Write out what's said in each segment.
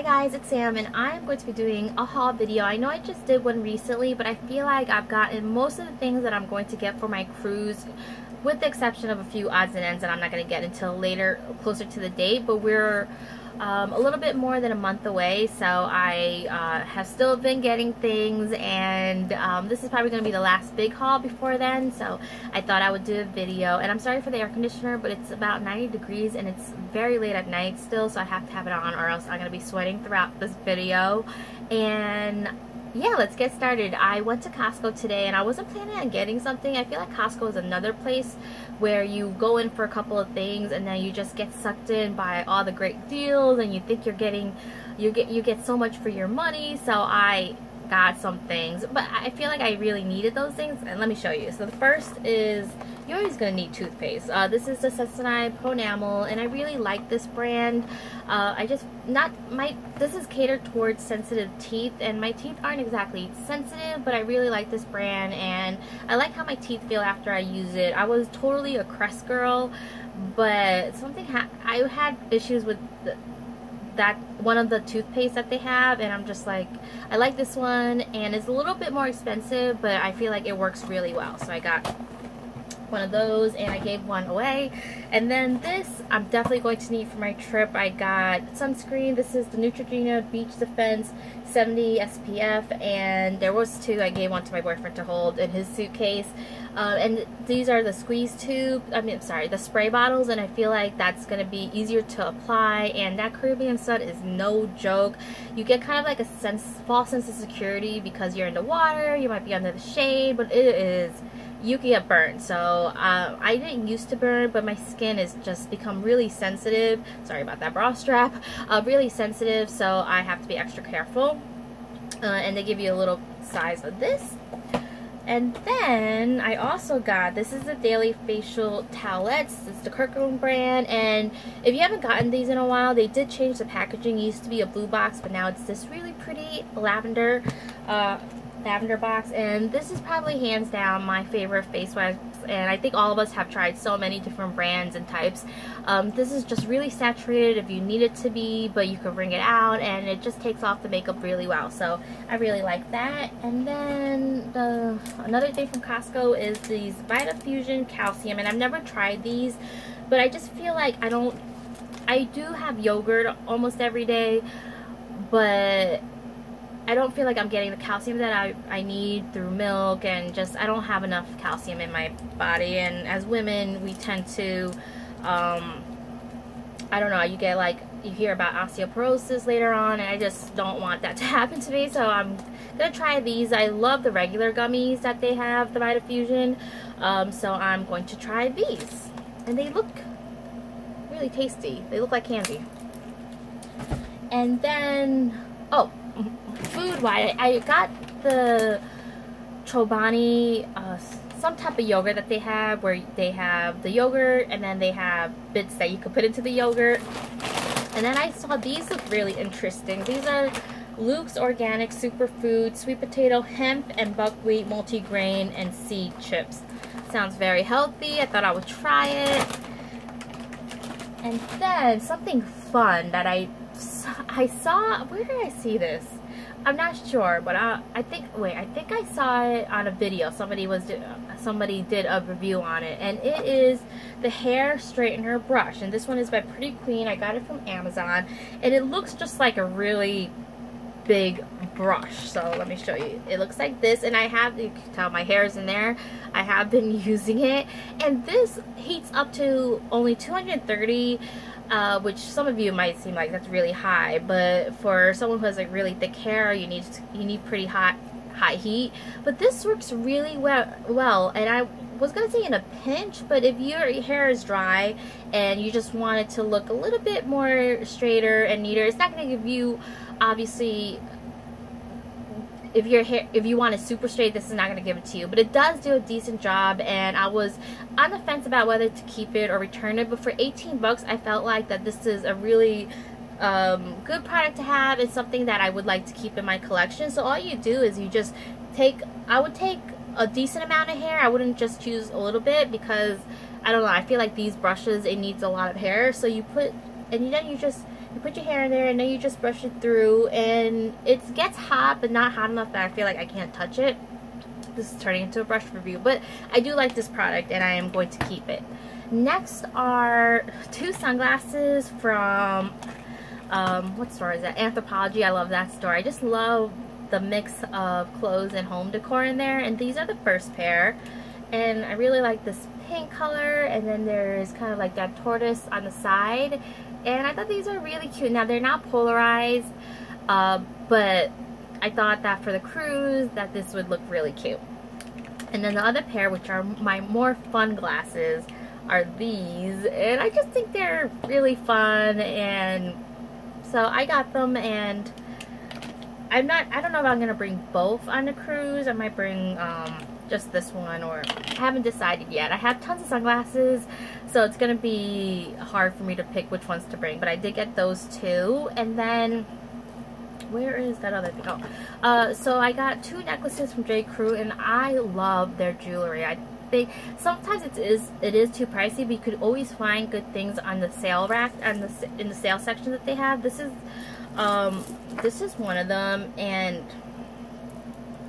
Hi guys, it's Sam and I'm going to be doing a haul video. I know I just did one recently, but I feel like I've gotten most of the things that I'm going to get for my cruise with the exception of a few odds and ends that I'm not going to get until later, closer to the date, but we're um, a little bit more than a month away so I uh, have still been getting things and um, this is probably going to be the last big haul before then so I thought I would do a video. And I'm sorry for the air conditioner but it's about 90 degrees and it's very late at night still so I have to have it on or else I'm going to be sweating throughout this video. And yeah, let's get started. I went to Costco today and I wasn't planning on getting something. I feel like Costco is another place where you go in for a couple of things and then you just get sucked in by all the great deals and you think you're getting you get you get so much for your money. So I got some things, but I feel like I really needed those things and let me show you. So the first is you're always going to need toothpaste. Uh, this is the Sensodyne Pronamel, and I really like this brand. Uh, I just, not, my, this is catered towards sensitive teeth, and my teeth aren't exactly sensitive, but I really like this brand, and I like how my teeth feel after I use it. I was totally a Crest girl, but something, ha I had issues with the, that one of the toothpaste that they have and I'm just like I like this one and it's a little bit more expensive but I feel like it works really well so I got one of those and I gave one away. And then this I'm definitely going to need for my trip. I got sunscreen. This is the Neutrogena Beach Defense 70 SPF and there was two. I gave one to my boyfriend to hold in his suitcase. Uh, and these are the squeeze tube, I mean, I'm sorry, the spray bottles, and I feel like that's going to be easier to apply, and that Caribbean sun is no joke. You get kind of like a sense, false sense of security because you're in the water, you might be under the shade, but it is you can get burned. So uh, I didn't used to burn, but my skin has just become really sensitive. Sorry about that bra strap. Uh, really sensitive, so I have to be extra careful. Uh, and they give you a little size of this. And then I also got, this is the Daily Facial Towelettes. It's the Kirkland brand. And if you haven't gotten these in a while, they did change the packaging. It used to be a blue box, but now it's this really pretty lavender uh, lavender box and this is probably hands down my favorite face wipes and I think all of us have tried so many different brands and types. Um, this is just really saturated if you need it to be but you can wring it out and it just takes off the makeup really well so I really like that. And then the another thing from Costco is these Vitafusion calcium and I've never tried these but I just feel like I don't I do have yogurt almost every day but I don't feel like I'm getting the calcium that I, I need through milk and just I don't have enough calcium in my body. And as women we tend to um, I don't know you get like you hear about osteoporosis later on and I just don't want that to happen to me. So I'm gonna try these. I love the regular gummies that they have the Vitafusion. Um, so I'm going to try these. And they look really tasty. They look like candy. And then oh food wise, I got the Chobani, uh, some type of yogurt that they have where they have the yogurt and then they have bits that you could put into the yogurt. And then I saw these look really interesting. These are Luke's Organic Superfood Sweet Potato Hemp and Buckwheat Multigrain and Seed Chips. Sounds very healthy. I thought I would try it. And then something fun that I I saw, where did I see this? I'm not sure, but I, I think, wait, I think I saw it on a video. Somebody was, somebody did a review on it, and it is the hair straightener brush, and this one is by Pretty Queen. I got it from Amazon, and it looks just like a really big brush. So let me show you. It looks like this, and I have, you can tell my hair is in there. I have been using it, and this heats up to only 230 uh, which some of you might seem like that's really high, but for someone who has like really thick hair, you need to, you need pretty hot high heat. But this works really well, well, and I was gonna say in a pinch, but if your hair is dry and you just want it to look a little bit more straighter and neater, it's not gonna give you obviously if your hair if you want it super straight this is not going to give it to you. But it does do a decent job and I was on the fence about whether to keep it or return it. But for 18 bucks I felt like that this is a really um, good product to have. It's something that I would like to keep in my collection. So all you do is you just take I would take a decent amount of hair. I wouldn't just choose a little bit because I don't know I feel like these brushes it needs a lot of hair. So you put and you then you just You put your hair in there and then you just brush it through and it gets hot but not hot enough that I feel like I can't touch it. This is turning into a brush review, but I do like this product and I am going to keep it. Next are two sunglasses from, um, what store is that? Anthropologie. I love that store. I just love the mix of clothes and home decor in there. And these are the first pair. And I really like this pink color. And then there's kind of like that tortoise on the side. And I thought these are really cute. Now, they're not polarized. Uh, but I thought that for the cruise, that this would look really cute. And then the other pair, which are my more fun glasses, are these and I just think they're really fun and so I got them and I'm not I don't know if I'm gonna bring both on the cruise I might bring um, just this one or I haven't decided yet I have tons of sunglasses so it's gonna be hard for me to pick which ones to bring but I did get those two and then where is that other thing? Oh, uh, so I got two necklaces from J. Crew, and I love their jewelry. I they sometimes it is it is too pricey but you could always find good things on the sale rack and the in the sale section that they have this is um this is one of them and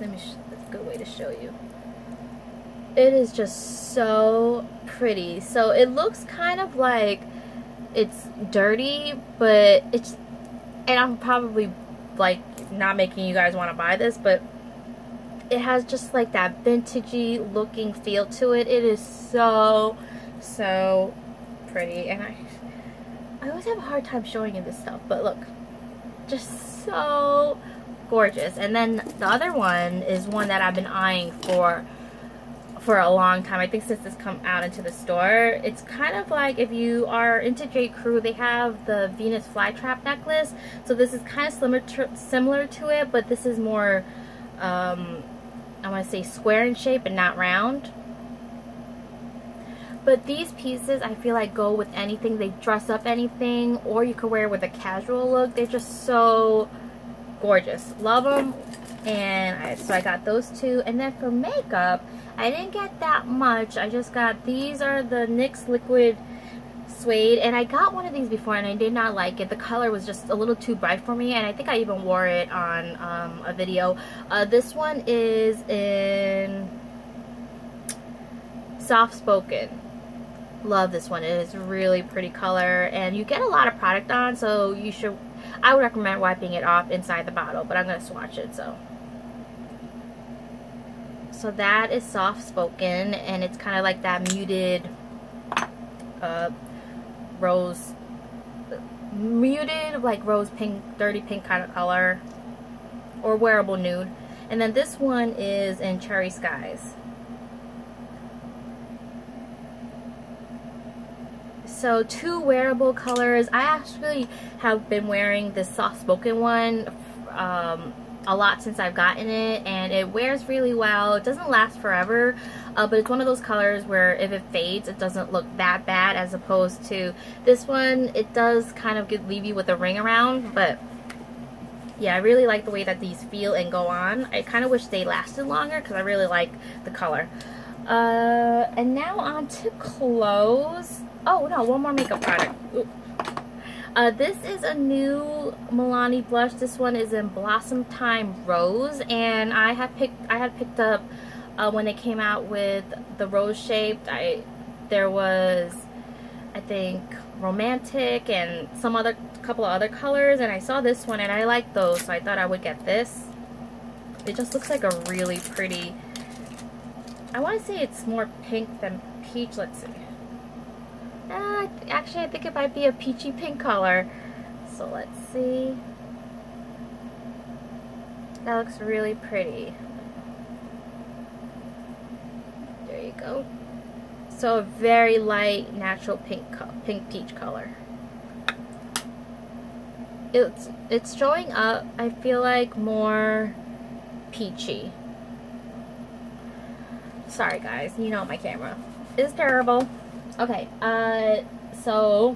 let me that's a good way to show you it is just so pretty so it looks kind of like it's dirty but it's and I'm probably like not making you guys want to buy this but it has just like that vintagey looking feel to it. It is so, so pretty. And I, I always have a hard time showing you this stuff, but look, just so gorgeous. And then the other one is one that I've been eyeing for for a long time. I think since it's come out into the store. It's kind of like if you are into J. Crew, they have the Venus flytrap necklace. So this is kind of similar to, similar to it, but this is more um, I want to say square in shape and not round. But these pieces, I feel like go with anything. They dress up anything, or you could wear with a casual look. They're just so gorgeous. Love them. And I, so I got those two. And then for makeup, I didn't get that much. I just got, these are the NYX Liquid suede and I got one of these before and I did not like it. The color was just a little too bright for me and I think I even wore it on um, a video. Uh, this one is in Soft Spoken. Love this one. It is really pretty color and you get a lot of product on so you should, I would recommend wiping it off inside the bottle but I'm going to swatch it so. So that is Soft Spoken and it's kind of like that muted uh, rose, muted like rose pink, dirty pink kind of color, or wearable nude. And then this one is in Cherry Skies. So two wearable colors. I actually have been wearing this soft spoken one um, a lot since I've gotten it and it wears really well. It doesn't last forever, uh, but it's one of those colors where if it fades, it doesn't look that bad as opposed to this one. It does kind of get, leave you with a ring around, but yeah, I really like the way that these feel and go on. I kind of wish they lasted longer because I really like the color. Uh, and now on to clothes. Oh, no, one more makeup product. Uh, this is a new Milani blush. This one is in Blossom Time Rose, and I had picked I had picked up uh, when it came out with the rose shaped. I there was I think romantic and some other couple of other colors, and I saw this one and I like those, so I thought I would get this. It just looks like a really pretty. I want to say it's more pink than peach. Let's see. Uh, actually, I think it might be a peachy pink color. So let's see. That looks really pretty. There you go. So a very light, natural pink, pink peach color. It's it's showing up. I feel like more peachy. Sorry guys, you know my camera is terrible. Okay, uh, so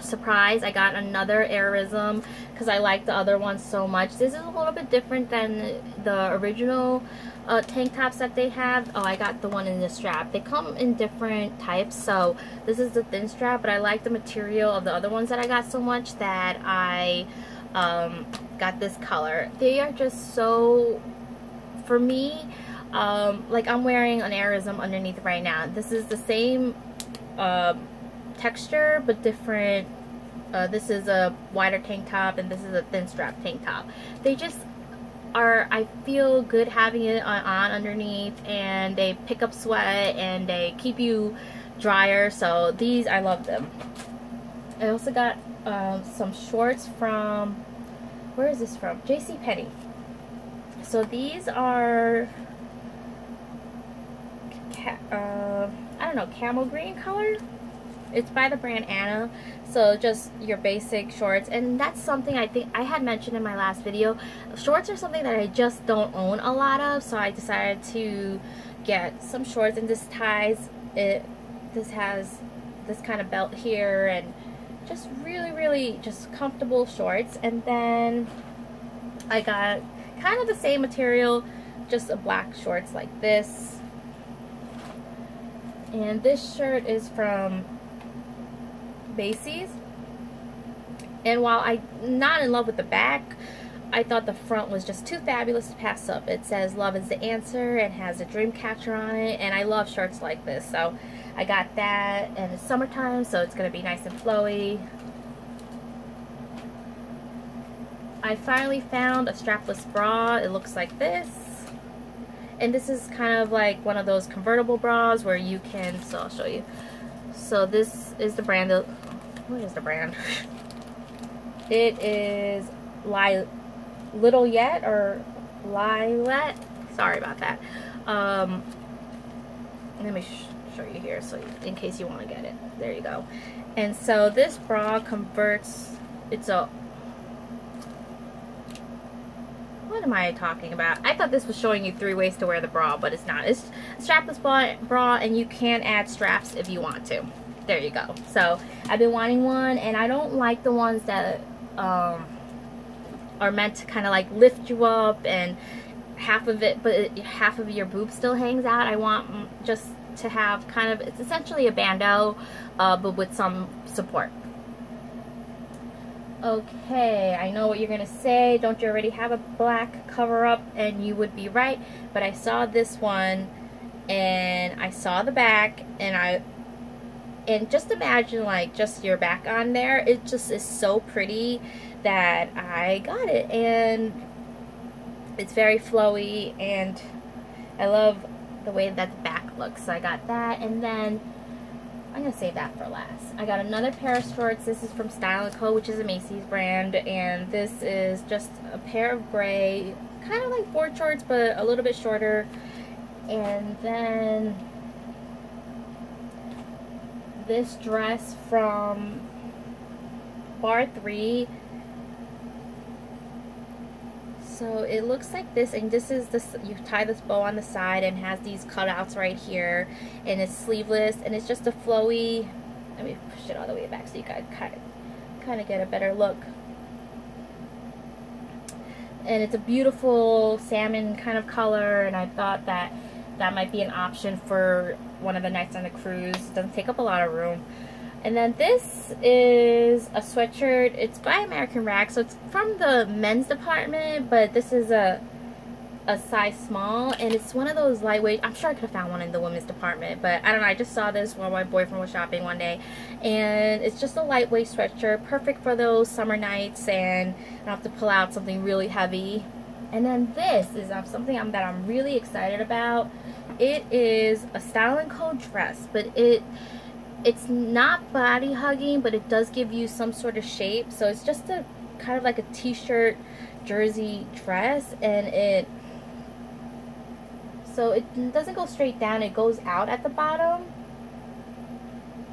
surprise I got another Airism because I like the other one so much. This is a little bit different than the original uh, tank tops that they have. Oh I got the one in the strap. They come in different types so this is the thin strap but I like the material of the other ones that I got so much that I um, got this color. They are just so for me um, like I'm wearing an Airism underneath right now. This is the same uh, texture but different uh, this is a wider tank top and this is a thin strap tank top. They just are I feel good having it on, on underneath and they pick up sweat and they keep you drier so these I love them. I also got um, some shorts from where is this from? JC Penney. So these are uh, don't know camel green color it's by the brand Anna. So just your basic shorts. And that's something I think I had mentioned in my last video. Shorts are something that I just don't own a lot of. So I decided to get some shorts. And this ties it. This has this kind of belt here. And just really, really just comfortable shorts. And then I got kind of the same material. Just a black shorts like this. And this shirt is from Macy's. And while I'm not in love with the back, I thought the front was just too fabulous to pass up. It says love is the answer and has a dream catcher on it. And I love shirts like this. So I got that and it's summertime so it's going to be nice and flowy. I finally found a strapless bra. It looks like this. And this is kind of like one of those convertible bras where you can, so I'll show you. So this is the brand of, what is the brand? it is Li Little Yet or Lilet. Sorry about that. Um, let me sh show you here so in case you want to get it. There you go. And so this bra converts, it's a what am I talking about? I thought this was showing you three ways to wear the bra, but it's not. It's a strapless bra, and you can add straps if you want to. There you go. So, I've been wanting one, and I don't like the ones that um, are meant to kind of like lift you up and half of it, but half of your boob still hangs out. I want just to have kind of, it's essentially a bandeau, uh, but with some support. Okay, I know what you're going to say. Don't you already have a black cover-up? And you would be right. But I saw this one, and I saw the back, and I... And just imagine, like, just your back on there. It just is so pretty that I got it. And it's very flowy, and I love the way that the back looks. So I got that, and then I'm going to save that for last. I got another pair of shorts. This is from Style & Co., which is a Macy's brand. And this is just a pair of gray, kind of like board shorts, but a little bit shorter. And then this dress from Bar 3 so it looks like this and this is this you tie this bow on the side and has these cutouts right here and it's sleeveless and it's just a flowy let me push it all the way back so you guys kind of, kind of get a better look. And it's a beautiful salmon kind of color and I thought that that might be an option for one of the nights on the cruise. It doesn't take up a lot of room and then this is a sweatshirt. It's by American Rag, so it's from the men's department, but this is a a size small, and it's one of those lightweight. I'm sure I could have found one in the women's department, but I don't know. I just saw this while my boyfriend was shopping one day, and it's just a lightweight sweatshirt, perfect for those summer nights, and I don't have to pull out something really heavy. And then this is um, something I'm, that I'm really excited about. It is a Style & Co dress, but it it's not body hugging, but it does give you some sort of shape. So it's just a kind of like a t-shirt jersey dress and it so it doesn't go straight down, it goes out at the bottom.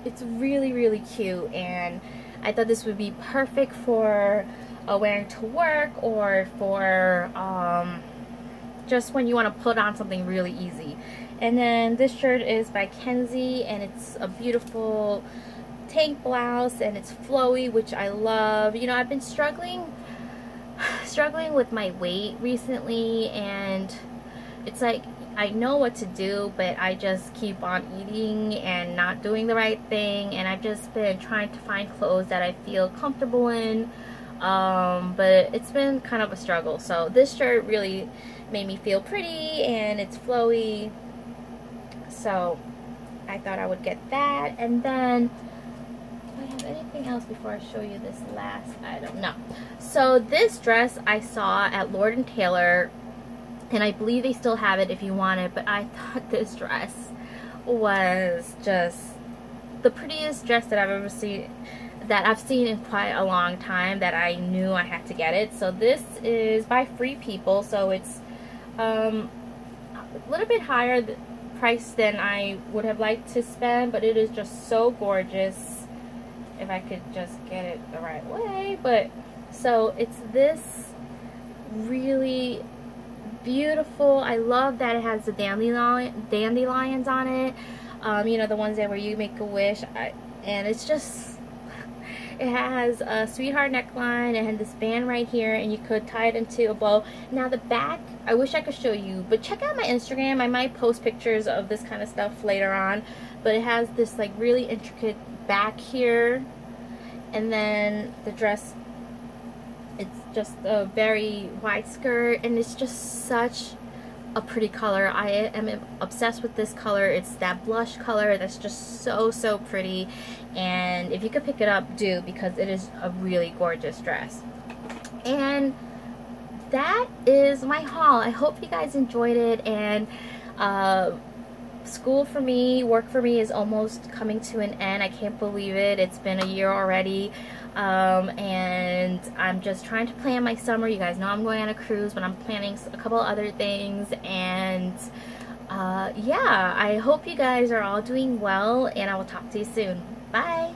It's really, really cute and I thought this would be perfect for uh, wearing to work or for um, just when you want to put on something really easy. And then this shirt is by Kensie and it's a beautiful tank blouse and it's flowy which I love. You know I've been struggling struggling with my weight recently and it's like I know what to do but I just keep on eating and not doing the right thing. And I've just been trying to find clothes that I feel comfortable in. Um, but it's been kind of a struggle. So this shirt really made me feel pretty and it's flowy so I thought I would get that. And then, do I have anything else before I show you this last item? No. So this dress I saw at Lord & Taylor, and I believe they still have it if you want it, but I thought this dress was just the prettiest dress that I've ever seen that I've seen in quite a long time that I knew I had to get it. So this is by Free People, so it's um, a little bit higher price than I would have liked to spend, but it is just so gorgeous. If I could just get it the right way. But, so it's this really beautiful. I love that it has the dandelion, dandelions on it. Um, you know, the ones that where you make a wish. I, and it's just it has a sweetheart neckline and this band right here and you could tie it into a bow. Now the back, I wish I could show you, but check out my Instagram. I might post pictures of this kind of stuff later on. But it has this like really intricate back here and then the dress it's just a very wide skirt and it's just such a pretty color. I am obsessed with this color. It's that blush color that's just so, so pretty. And if you could pick it up, do because it is a really gorgeous dress. And that is my haul. I hope you guys enjoyed it. And uh, school for me, work for me is almost coming to an end. I can't believe it. It's been a year already. Um, and I'm just trying to plan my summer. You guys know I'm going on a cruise, but I'm planning a couple other things. And uh, yeah, I hope you guys are all doing well, and I will talk to you soon. Bye!